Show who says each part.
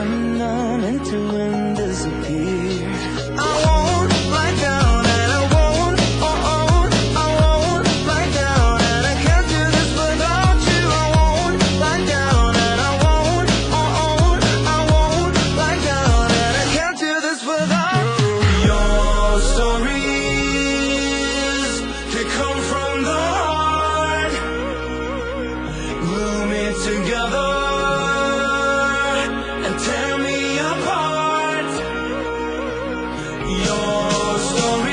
Speaker 1: run on into and Your story